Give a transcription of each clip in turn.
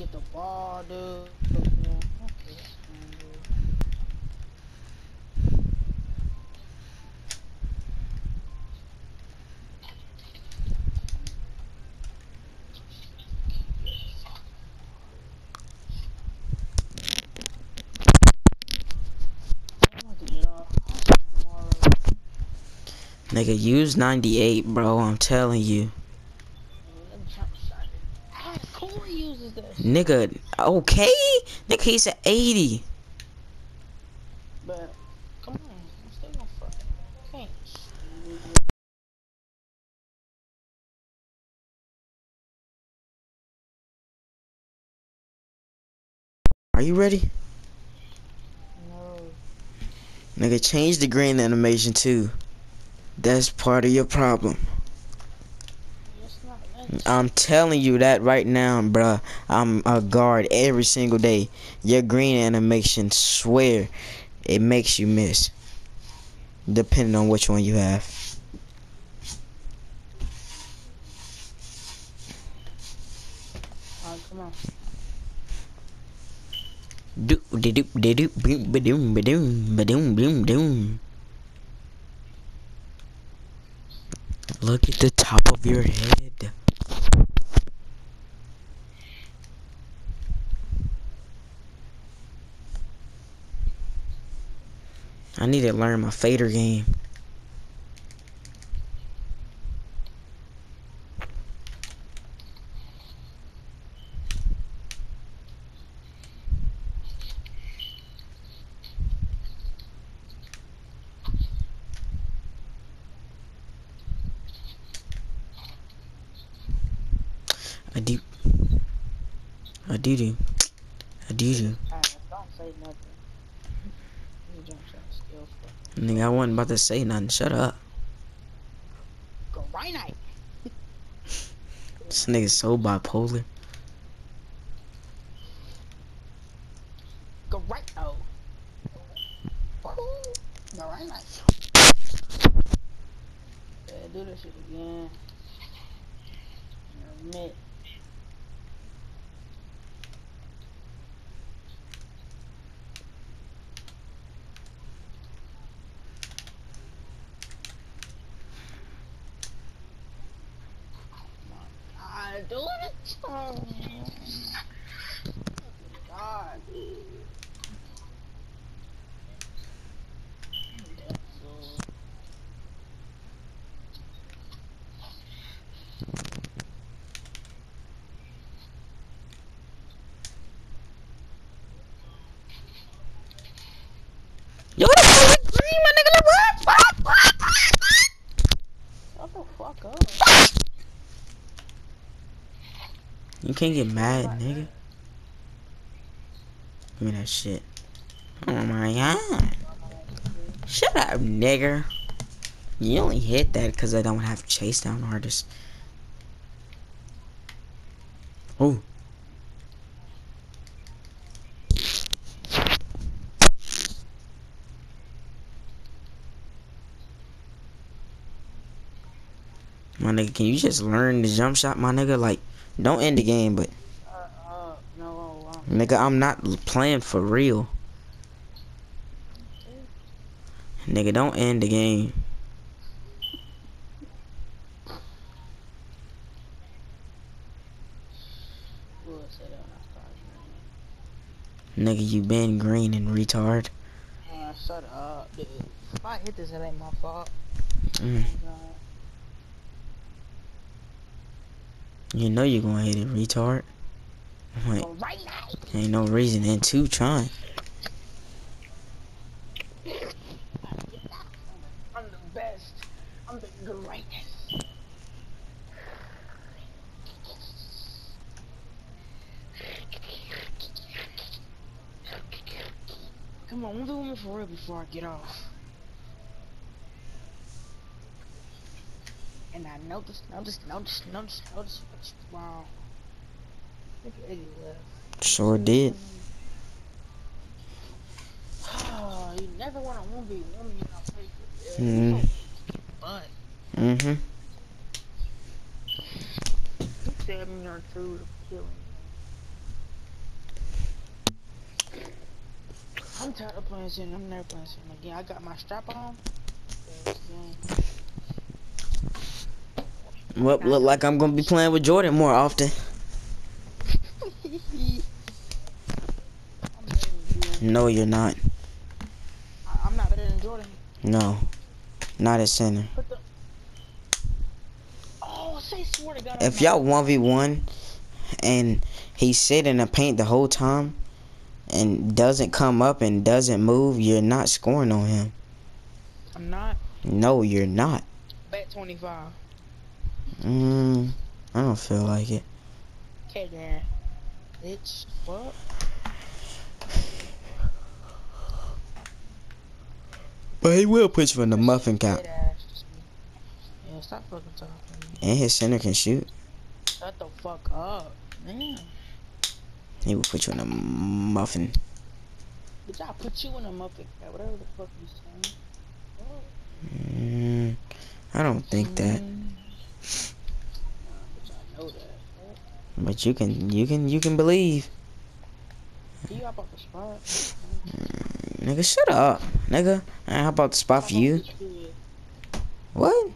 get the ball, dude. Nigga, use 98, bro. I'm telling you. Nigga, okay? Nigga, he's at 80. But, come on. I'm still gonna fuck. Are you ready? No. Nigga, change the green animation too. That's part of your problem. I'm telling you that right now, bruh. I'm a guard every single day. Your green animation, swear, it makes you miss. Depending on which one you have. Alright, come on. Do do do do do boom ba doom ba doom ba doom boom doom. Look at the top of your head. I need to learn my fader game. I do. I do do. I do do. Alright, don't say nothing. You jump shot skill for Nigga, I wasn't about to say nothing. Shut up. Go right night. This nigga's so bipolar. Go right oh. Go right night. Yeah, do this shit again. Admit. God, do it. Oh. God, dude. That's so- Yo, what the fuck is green, my nigga? What? What? What? What? Shut the fuck up. You can't get mad, nigga. Give me that shit. Oh my god. Shut up, nigga. You only hit that because I don't have chase down artists. Oh. My nigga, can you just learn the jump shot, my nigga? Like, don't end the game, but Uh, uh, no, uh, nigga, I'm not playing for real. Nigga, don't end the game. we'll say that when I start doing Nigga, you been green and retard. Man, shut up, dude. If I hit this, it ain't my fault. Mm. Oh, God. You know you're gonna hit it, retard. Ain't no reason in two trying. I'm the best. I'm the greatest. Come on, move me for real before I get off. and I noticed, noticed, noticed, noticed, noticed what's wrong. Sure did. Oh, you never want a one v one in a paper. Mm. But. Mhm. Seven or two to kill I'm tired of playing Zen. I'm never playing Zen again. I got my strap on. Well, look like I'm gonna be playing with Jordan more often. I'm better than you. No, you're not. I'm not better than Jordan. No, not at center. Oh, say swear. If y'all one v one, and he sit in the paint the whole time, and doesn't come up and doesn't move, you're not scoring on him. I'm not. No, you're not. Bet 25. Mm, I don't feel like it. Okay, then. Bitch. What? But he will put you in the muffin count. Dead ass, just me. Yeah, stop fucking talking. And his center can shoot. Shut the fuck up. Man. He will put you in a muffin. Bitch, I put you in a muffin cap. Whatever the fuck you saying. Mm, I don't think that. Mm. Bitch, I know that. But you can, you can, you can believe. You hop the spot? Nigga, shut up. Nigga, I hop out the spot for you. What?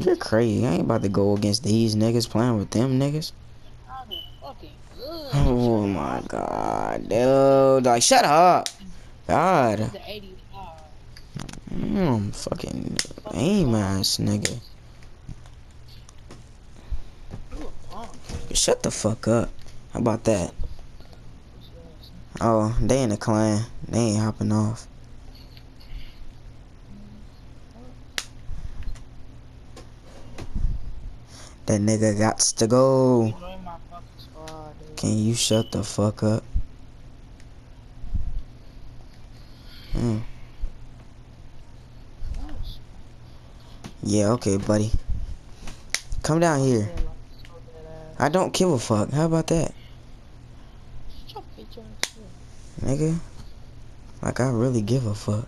You're crazy. I ain't about to go against these niggas playing with them niggas. I'm. Oh my god, dude. Like, shut up. God. The 85. Mm, fucking aim ass nigga. You a punk. Shut the fuck up. How about that? Oh, they in the clan. They ain't hopping off. That nigga got to go. Can you shut the fuck up? Mm. Yeah, okay, buddy. Come down here. Yeah, like, so dead ass. I don't give a fuck. How about that, nigga? Like I really give a fuck.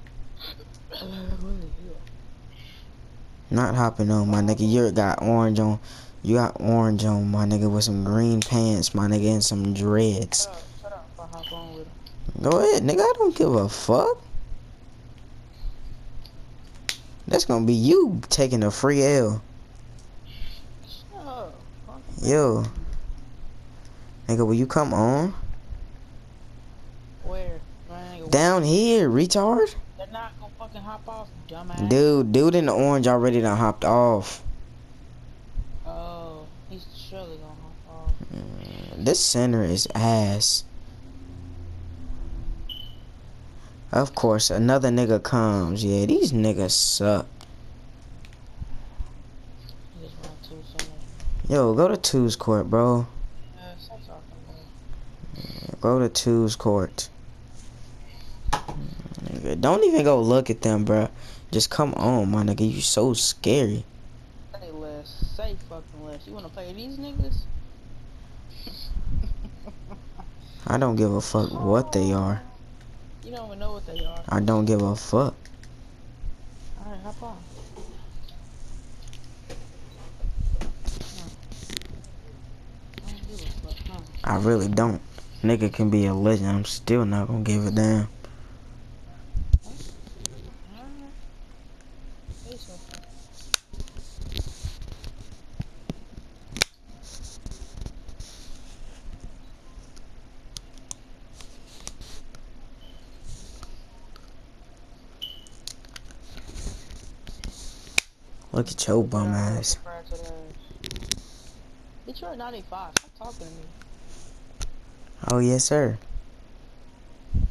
Not hopping on, my nigga. You got orange on. You got orange on, my nigga, with some green pants, my nigga, and some dreads. Go ahead, nigga. I don't give a fuck. That's gonna be you taking a free L. Shut up. punk. Yo. Nigga, will you come on? Where? Nigga, Down here, retard. They're not gonna fucking hop off, dumbass. Dude, dude in the orange already done hopped off. Oh, he's surely gonna hop off. Mm, this center is ass. Of course, another nigga comes. Yeah, these niggas suck. He just ran two center. Yo, go to two's court, bro. Yeah, Go to two's court. Nigga, don't even go look at them, bro. Just come on, my nigga. You so scary. Say less. Say fucking less. You wanna play these niggas? I don't give a fuck what they are. You don't even know what they are. I don't give a fuck. Alright, hop on. I don't give a fuck, huh? I really don't. Nigga can be a legend. I'm still not gonna give a damn. Alright. Say so. Look at your bum ass. Bitch, you're a 95. Stop talking to me. Oh yes, sir. You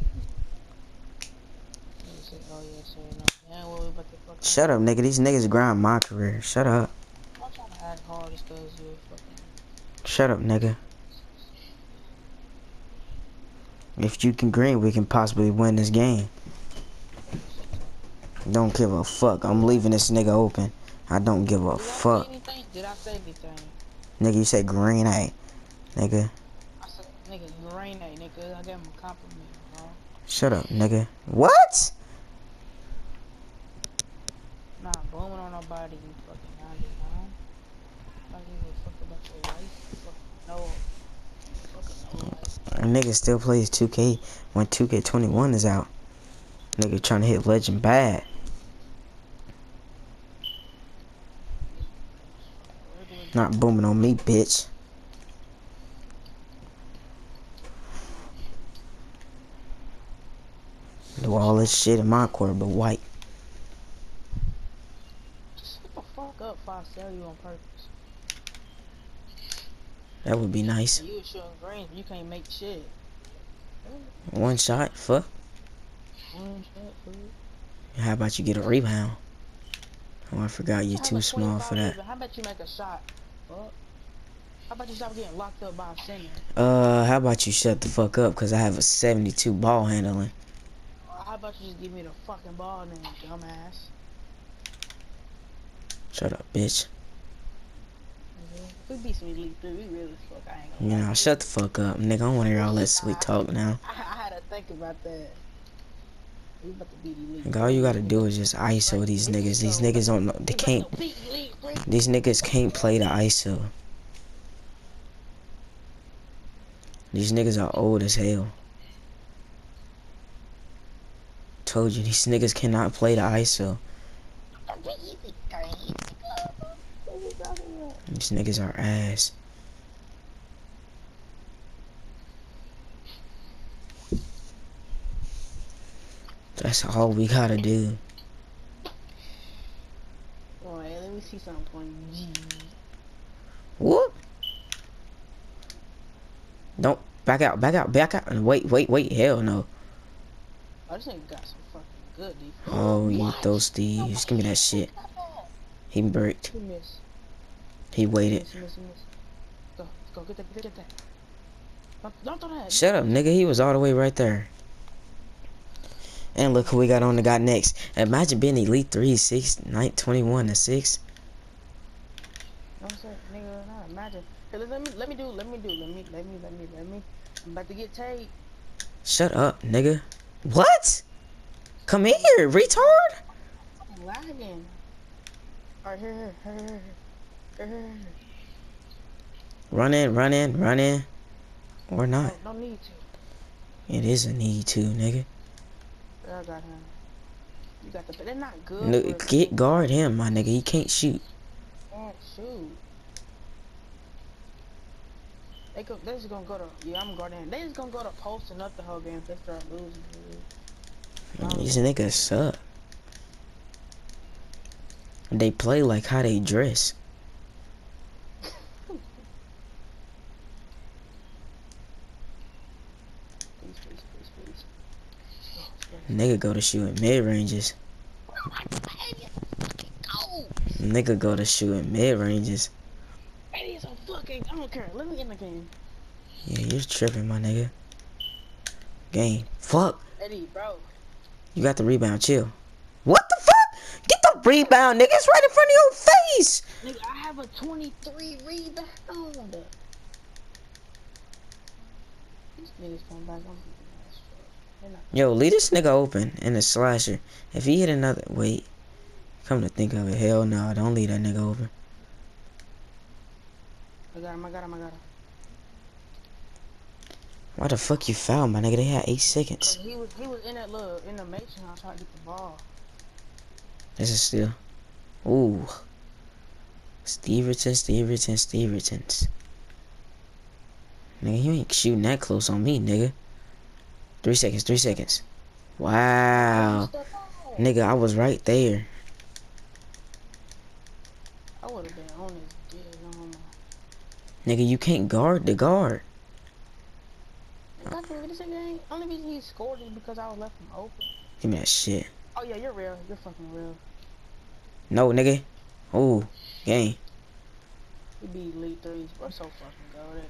say, yeah, sir. No. Yeah, well, we about to fuck Shut up, nigga. These niggas grind my career. Shut up. I'm trying to act hard just because you're fucking. Shut up, nigga. If you can green, we can possibly win this game. Don't give a fuck. I'm leaving this nigga open. I don't give a Did I say fuck. Did I say anything? Nigga, you said green, hey. Nigga, I said, nigga, nigga. I gave him a compliment, bro. shut up, nigga. What? Nah, booming on nobody, you fucking 99. I don't give a fuck about your life. Fucking no. Fucking no. A nigga still plays 2K when 2K21 is out. Nigga trying to hit legend bad. Not booming on me, bitch. Do shit in my court, but white. Just shut the fuck up if I sell you on purpose. That would be nice. You was shooting green, you can't make shit. One shot, fuck. One shot, fool. How about you get a rebound? Oh, I forgot you're too small for that. How about you make a shot? Fuck. How about you stop getting locked up by a center? Uh, how about you shut the fuck up? Cause I have a 72 ball handling. How about you just give me the fucking ball then, dumbass? Shut up, bitch. If we beat some elite three, we really as fuck. I ain't You gonna know, shut the fuck up, nigga. I don't wanna hear all that sweet talk now. I, I had to think about that. We about to beat elite. Nigga, all you gotta do is just ISO these niggas. These niggas don't know. They can't. to beat elite three. These niggas can't play the ISO. These niggas are old as hell. Told you, these niggas cannot play the ISO. These niggas are ass. That's all we gotta do. Alright, let me see something. G. Whoop. Don't back out, back out, back out. Wait, wait, wait. Hell no. Oh, this nigga got some Oh, you What? thirsty. Just give me that shit. He bricked. He waited. Shut up, nigga. He was all the way right there. And look who we got on the got next. Imagine being Elite 3, 6, night 21 to 6. No, sir, nigga, imagine. Let me, let me do, let me do, let me, let me, let me, let me. I'm about to get tagged. Shut up, nigga. What? Come here, retard. I'm lagging. Alright, here, here, here, here. Run in, run in, run in. Or not. No, no need to. It is a need to, nigga. I got him. You got the, they're not good. No, get guard him, my nigga. He can't shoot. Can't shoot. They go. They just gonna go to. Yeah, I'm guarding. They're just gonna go to posting up the whole game if they start losing. dude. These niggas suck. They play like how they dress. Nigga go to shooting mid ranges. Nigga go to shooting mid ranges. Eddie is a fucking. I don't care. Let me in the game. Yeah, you're tripping, my nigga. Game. Fuck. Eddie, bro. You got the rebound. Chill. What the fuck? Get the rebound, nigga. It's right in front of your face. Nigga, I have a 23 rebound. These niggas come back. I'm They're not. Yo, leave this nigga open in the slasher. If he hit another, wait. Come to think of it, hell no, don't leave that nigga open. I got him. I got him. I got him. Why the fuck you foul, my nigga? They had eight seconds. He was he was in that little in the mason house trying to get the ball. This is still. Ooh. Steverton, Steverton, Stevertons. Nigga, you ain't shooting that close on me, nigga. Three seconds, three seconds. Wow. Nigga, I was right there. I would have been on his dead on Nigga, you can't guard the guard. That's what this nigga ain't. Only reason he scored is because I was left him open. Give me that shit. Oh yeah, you're real. You're fucking real. No, nigga. Ooh, game. We beat elite threes. We're so fucking goaded.